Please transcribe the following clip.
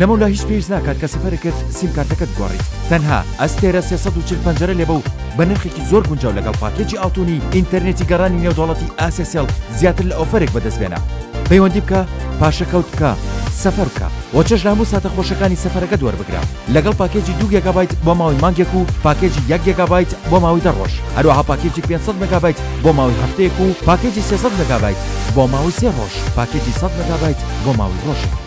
لەمەولا هیچ پێویست ناکات کە سفرک کرد سیم کارتەکەت بگۆڕیت تەنها ئەستێرە سێ سەد و چل پەنجەرە لێبە و بە نرخێکی زۆر گونجاو لەگەڵ پاکێجی ئاڵتونی ئینتەرنێتی گەڕانی نێودەوڵەتی ئاسێسێڵ زیاتر لە ئۆفەرێک بەدەست بێنە پەیوەندی بکە پاشەکەوت بکە سەفەر بکە و چێژ لە هەموو ساتە خۆشەکانی سەفەرەکەت وەربگرە لەگەڵ پاکێجی دوو گێگابایت بۆ ماوەی مانگێک و پاکێجی یەک گێگابایت بۆ ماوەی دە ڕۆژ هەروەها پاکێجی پێنج سەد مێگابایت بۆ ماوەی هەفتەیەک و پاکێجی سێ سەد مێگابایت بۆ ماوەی سێ ڕۆژ پاکێجی سەد مێگابایت بۆ ماوەی ڕۆژێک